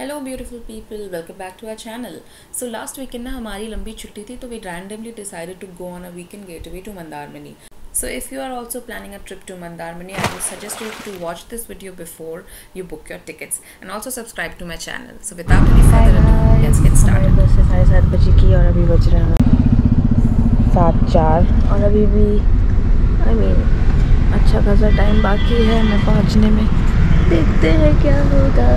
Hello beautiful people welcome back to our channel so last weekend ना हमारी लंबी छुट्टी थी तो we randomly decided to go on a weekend getaway to Mandarmani so if you are also planning a trip to Mandarmani I would suggest you to watch this video before you book your tickets and also subscribe to my channel so साढ़े सात बजे की और अभी बज रहा है सात चार। और अभी भी आई मीन अच्छा खासा टाइम बाकी है मैं पहुँचने में। देखते हैं क्या होगा।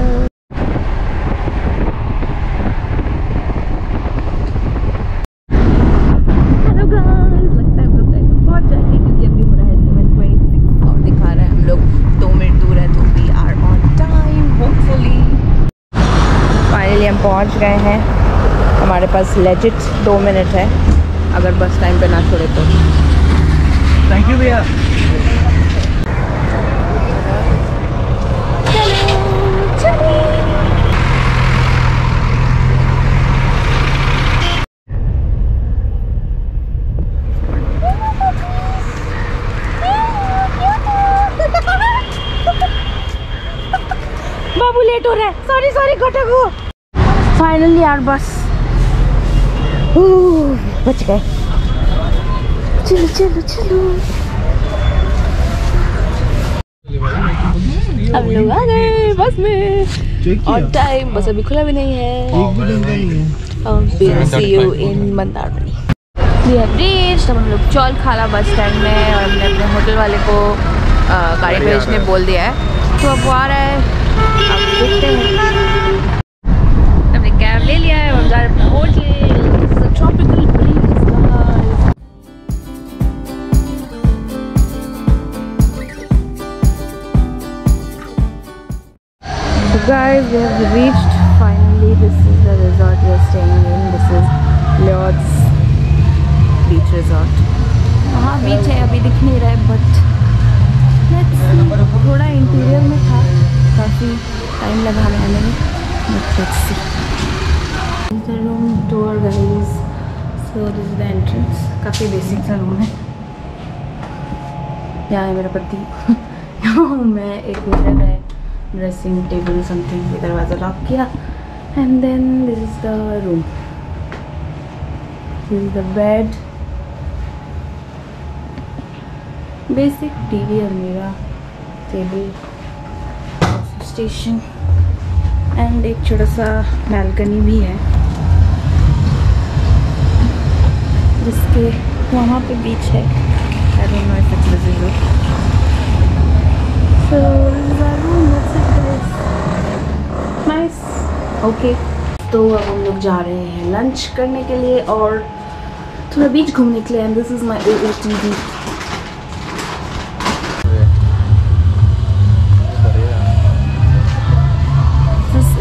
पहुँच गए हैं। हमारे पास लेजिट दो मिनट है। अगर बस टाइम पे ना छोड़े तो। थैंक यू भैया बाबू लेट हो रहा है सॉरी सॉरी घटक फाइनली यार बस। बच गए। चलो चलो चलो। हम लोग आ गए बस में। और टाइम बस अभी खुला भी नहीं है। See you in Mandarmani we have reached हम लोग चौल खाला बस स्टैंड में और हमने अपने होटल वाले को गाड़ी भेजने बोल दिया है। तो अब वो आ रहा है। अब देखते हैं। टाइम लगा आने में but let's see is the entrance. काफ़ी बेसिक सा रूम है यहाँ है मेरा पति मैं एक मिरर है ड्रेसिंग टेबल समथिंग दरवाज़ा लॉक किया and then this is the room this is the bed basic TV अलमीरा टेबल स्टेशन एंड एक छोटा सा बैल्कनी भी है। जिसके वहाँ पे बीच है। ओके तो अब हम लोग जा रहे हैं लंच करने के लिए और थोड़ा बीच घूमने के लिए and this is my O T V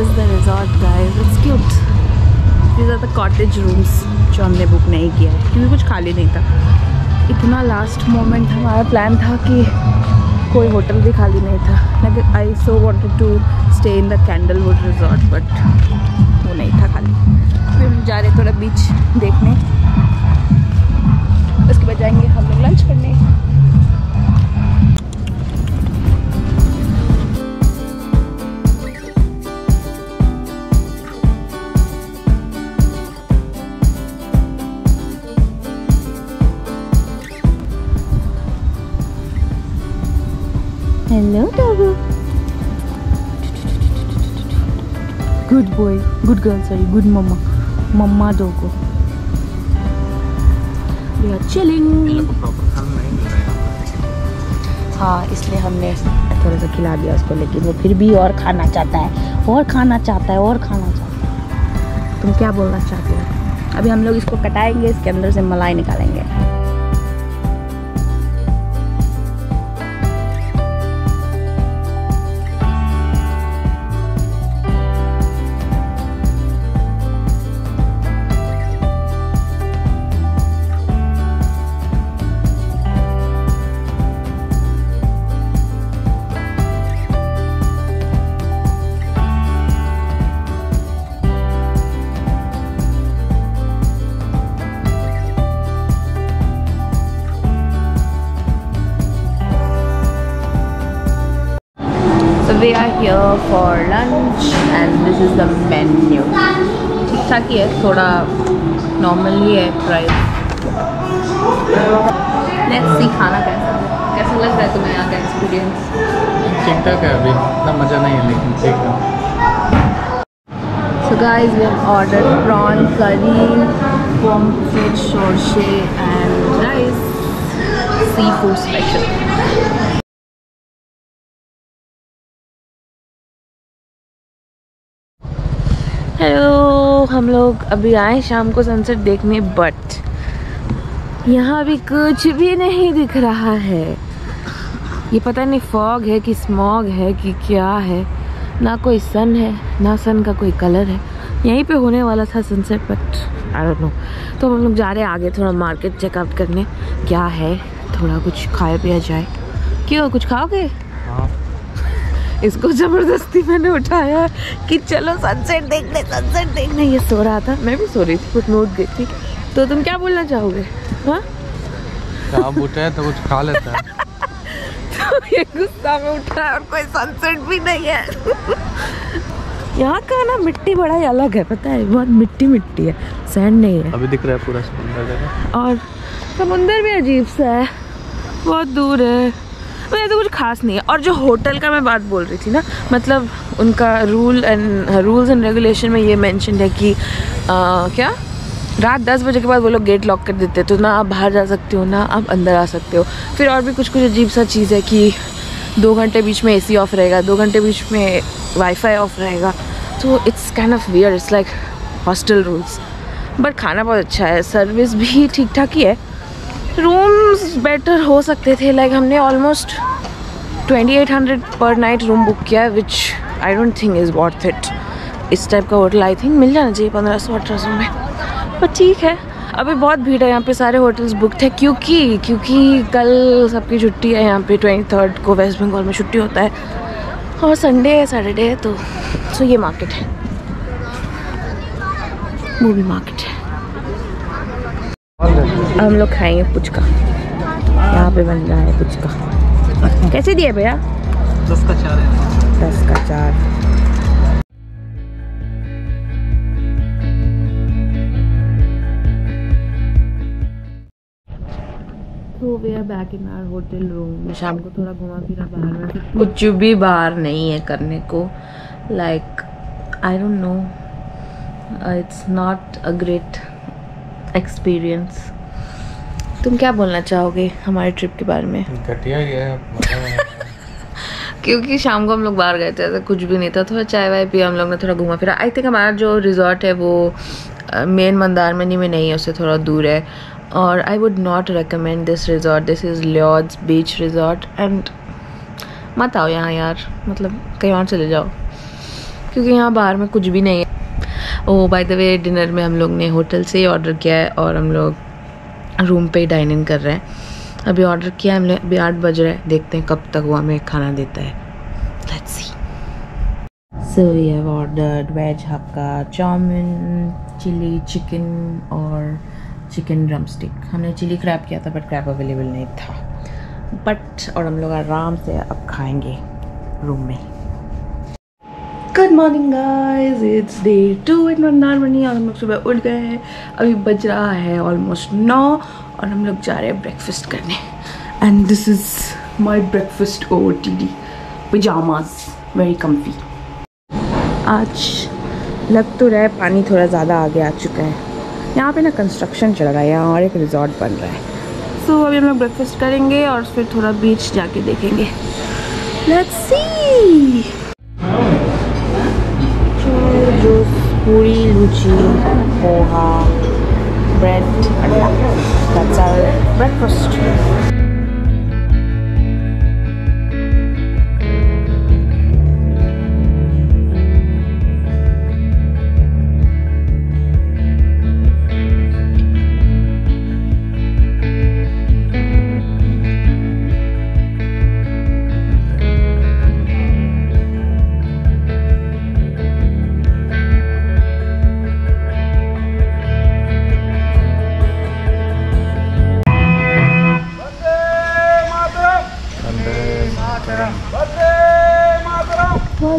is the resort guys, it's cute. These are the cottage rooms. जो हमने बुक नहीं किया है क्योंकि कुछ खाली नहीं था। इतना लास्ट मोमेंट हमारा प्लान था कि कोई होटल भी खाली नहीं था। I so wanted to stay in the Candlewood resort but वो नहीं था खाली। फिर हम जा रहे थोड़ा बीच देखने। उसके बाद जाएँगे हम लोग लंच करने। Hello, doggo. Good boy. Good girl, sorry. Good mama. Mama doggo. We are chilling. हाँ इसलिए हमने थोड़ा सा खिला दिया उसको लेकिन वो फिर भी और खाना चाहता है और खाना चाहता है और खाना चाहता है तुम क्या बोलना चाहते हो अभी हम लोग इसको कटाएँगे इसके अंदर से मलाई निकालेंगे we are here for lunch and this is the menu ठीक ठाक ही है थोड़ा नॉर्मल ही है प्राइस लेट्स सी खाना कैसा है कैसा लग रहा है तुम्हें यहाँ का एक्सपीरियंस ठीक ठाक है अभी इतना मज़ा नहीं है लेकिन ठीक है So guys, we have ordered prawn curry, pomfret shorshe and rice, seafood special. Hello हम लोग अभी आए शाम को सनसेट देखने बट यहाँ अभी कुछ भी नहीं दिख रहा है। ये पता नहीं फॉग है कि स्मॉग है कि क्या है। ना कोई सन है, ना सन का कोई कलर है। यहीं पे होने वाला था sunset but I don't know तो हम लोग जा रहे हैं आगे थोड़ा मार्केट चेकआउट करने। क्या है? थोड़ा कुछ खाया पिया जाए। क्यों, कुछ खाओगे? हाँ। इसको ज़बरदस्ती मैंने उठाया कि चलो सनसेट देखने सनसेट देखने। ये सो रहा था। मैं भी सो रही थी कुछ नोट गई थी। तो तुम क्या बोलना चाहोगे? हाँ? आप उठे तो कुछ खा लेता है। तो ये गुस्सा में उठा है और कोई सनसेट भी नहीं है। यहाँ का ना मिट्टी बड़ा ही अलग है पता है? बहुत मिट्टी मिट्टी है। सैंड नहीं है। अभी दिख रहा है पूरा समुंदर और समुंदर भी अजीब सा है। बहुत दूर है। तो कुछ खास नहीं है। और जो होटल का मैं बात बोल रही थी ना मतलब उनका rule and rules and regulation में ये मैंशन है कि आ, क्या? रात दस बजे के बाद वो लोग गेट लॉक कर देते हैं, तो ना आप बाहर जा सकते हो ना आप अंदर आ सकते हो। फिर और भी कुछ कुछ अजीब सा चीज़ है कि दो घंटे बीच में एसी ऑफ़ रहेगा दो घंटे बीच में वाईफाई ऑफ़ रहेगा। तो it's kind of weird it's like hostel rules but खाना बहुत अच्छा है सर्विस भी ठीक ठाक ही है। रूम्स बेटर हो सकते थे लाइक like, हमने ऑलमोस्ट 2800 पर नाइट रूम बुक किया which I don't think is worth it इस टाइप का होटल आई थिंक मिल जाना चाहिए पंद्रह सौ अठारह सौ में। पर ठीक है अभी बहुत भीड़ है यहाँ पे सारे होटल्स बुकड है क्योंकि क्योंकि कल सबकी छुट्टी है यहाँ पे ट्वेंटी थर्ड को वेस्ट बंगाल में छुट्टी होता है। और संडे है सैटरडे है तो सो ये मार्केट है। मूवी मार्केट है। हम लोग खाएँगे पुचका। यहाँ पे बन रहा है पुचका। कैसे दिए भैया? दस का चार। दस का चार तो we are back in our hotel room शाम को थोड़ा घुमा फिरा बाहर में। कुछ भी बाहर नहीं है करने को। Like I don't know it's not a great experience तुम क्या बोलना चाहोगे हमारे ट्रिप के बारे में? घटिया ही है। क्योंकि शाम को हम लोग बाहर गए थे ऐसा कुछ भी नहीं था थोड़ा चाय वाय पिया हम लोग ने थोड़ा घूमा फिरा। आई थिंक हमारा जो रिजॉर्ट है वो मेन मंदारमनी में नहीं है उससे थोड़ा दूर है। और I would not recommend this resort this is Lloyds beach resort and मत आओ यहाँ यार मतलब कहीं और चले जाओ। क्योंकि यहाँ बाहर में कुछ भी नहीं है। Oh by the way dinner में हम लोग ने होटल से ही ऑर्डर किया है और हम लोग रूम पे डाइन इन कर रहे हैं। अभी ऑर्डर किया हमने, अभी आठ बज रहे हैं। देखते हैं कब तक वो हमें खाना देता है। Let's see so we have ordered veg hakka chowmein chilli chicken और चिकन ड्रम स्टिक हमने चिली क्रैप किया था बट क्रैप अवेलेबल नहीं था। बट और हम लोग आराम से अब खाएँगे रूम में। Good morning guys it's day two in Mandarmani और हम लोग सुबह उठ गए हैं। अभी बज रहा है ऑलमोस्ट नौ और हम लोग जा रहे हैं ब्रेकफास्ट करने। And this is my breakfast over T D pyjamas very comfy आज लग तो रहा है पानी थोड़ा ज़्यादा आगे आ चुका है। यहाँ पे ना कंस्ट्रक्शन चल रहा है। यहाँ और एक रिजॉर्ट बन रहा है। सो so, अभी हम लोग ब्रेकफास्ट करेंगे और फिर थोड़ा बीच जाके देखेंगे। Let's see juice puri luchi poha bread anda that's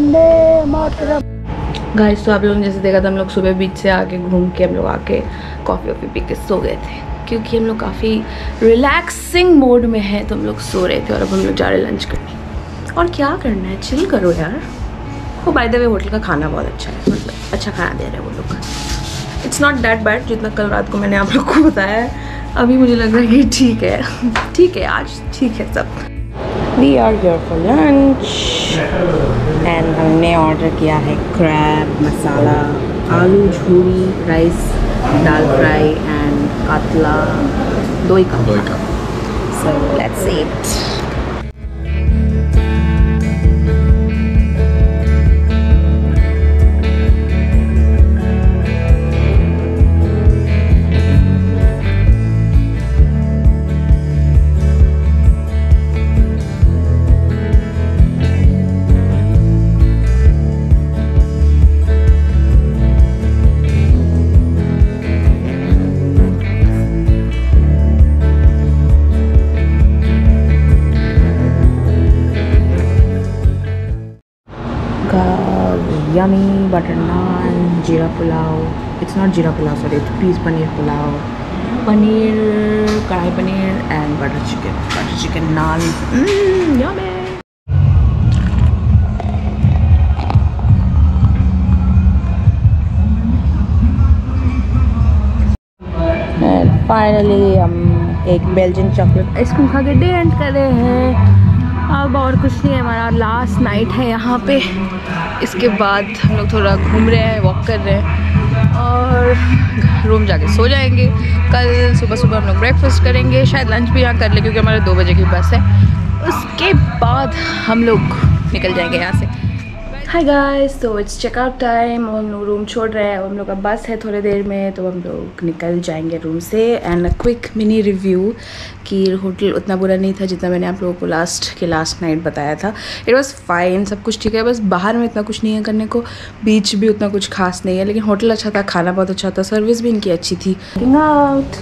our breakfast guys तो आप लोगों ने जैसे देखा था, हम लोग सुबह बीच से आके घूम के, हम लोग आके कॉफ़ी वॉफ़ी पी के सो गए थे। क्योंकि हम लोग काफ़ी रिलैक्सिंग मोड में हैं तो हम लोग सो रहे थे और अब हम लोग जा रहे लंच करने। और क्या करना है? चिल करो यार। वो बाय द वे होटल का खाना बहुत अच्छा है। मतलब अच्छा खाना दे रहे हैं वो लोग। इट्स नॉट दैट बैड जितना कल रात को मैंने आप लोग को बताया है। अभी मुझे लग रहा है कि ठीक है। ठीक है, आज ठीक है सब। we are here for lunch and हमने ऑर्डर किया है क्रैब मसाला आलू झूरी राइस दाल फ्राई एंड कातला दो ही दो ही कातला yummy butter naan, jeera pulao. It's not jeera pulao, sorry, it's peas paneer pulao. Paneer, kadai paneer, and butter chicken. Butter chicken naan. Mmm, yummy. Finally हम एक Belgian chocolate ice cream खा के day and कर रहे हैं अब और कुछ नहीं है, हमारा लास्ट नाइट है यहाँ पे। इसके बाद हम लोग थोड़ा घूम रहे हैं वॉक कर रहे हैं और रूम जाके सो जाएँगे। कल सुबह सुबह हम लोग ब्रेकफास्ट करेंगे, शायद लंच भी यहाँ कर लें, क्योंकि हमारे दो बजे की बस है। उसके बाद हम लोग निकल जाएँगे यहाँ से। हाय गाइस तो इट्स चेकआउट टाइम हम लोग रूम छोड़ रहे हैं हम लोग का बस है थोड़ी देर में तो हम लोग निकल जाएँगे रूम से and a quick mini review कि होटल उतना बुरा नहीं था जितना मैंने आप लोगों को लास्ट के लास्ट नाइट बताया था। इट वाज फाइन सब कुछ ठीक है, बस बाहर में इतना कुछ नहीं है करने को बीच भी उतना कुछ खास नहीं है, लेकिन होटल अच्छा था, खाना बहुत अच्छा था सर्विस भी इनकी अच्छी थी। Out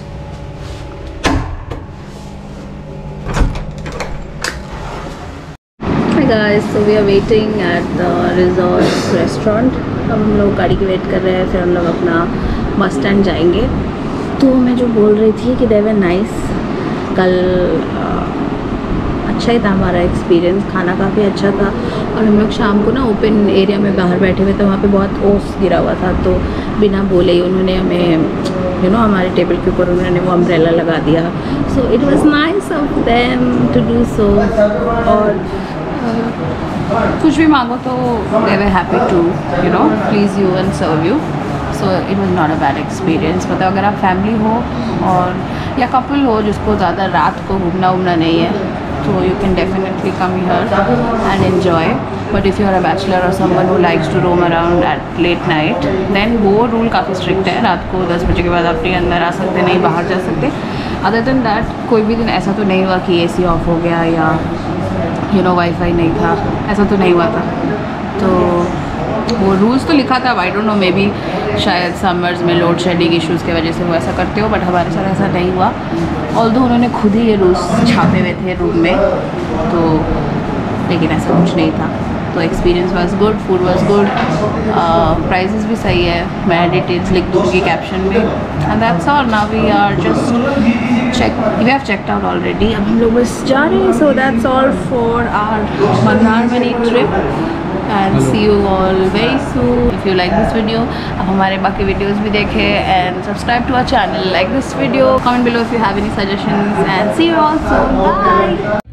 Hi so we are waiting at the resort restaurant अब हम लोग गाड़ी की वेट कर रहे हैं फिर हम लोग अपना बस स्टैंड जाएँगे। तो मैं जो बोल रही थी कि देवर नाइस कल अच्छा ही था हमारा एक्सपीरियंस खाना काफ़ी अच्छा था। और हम लोग शाम को ना ओपन एरिया में बाहर बैठे हुए थे वहाँ पे बहुत ओस गिरा हुआ था तो बिना बोले ही उन्होंने हमें यू you नो know, हमारे टेबल के ऊपर उन्होंने वो अम्ब्रेला लगा दिया। So it was nice of them to do so और कुछ भी मांगो तो they were happy to you know please you and serve you so it was not a bad experience मतलब अगर आप फैमिली हो और, या कपल हो जिसको ज़्यादा रात को घूमना उमना नहीं है तो you can definitely come here and enjoy but if you are a bachelor और someone who likes to roam around at late night then वो रूल काफ़ी स्ट्रिक्ट है। रात को दस बजे के बाद आप नहीं अंदर आ सकते नहीं बाहर जा सकते। अदर देन दैट कोई भी दिन ऐसा तो नहीं हुआ कि ए सी ऑफ़ हो गया या यू नो वाईफाई नहीं था, ऐसा तो नहीं हुआ था। तो वो रूल्स तो लिखा था I don't know maybe शायद समर्स में लोड शेडिंग इश्यूज़ की वजह से वो ऐसा करते हो बट हमारे साथ ऐसा नहीं हुआ। ऑल उन्होंने खुद ही ये रूल्स छापे हुए थे रूम में तो लेकिन ऐसा कुछ नहीं था। तो experience was good food was good prices भी सही है, मैं डिटेल्स लिख दूँगी कैप्शन में। And that's all now we are just check we have checked out already अब हम लोग बस जा रहे हैं so that's all for our Mandarmani trip and see you all very soon if you like this video अब हमारे बाकी videos भी देखें and subscribe to our channel like this video comment below if you have any suggestions and see you all soon bye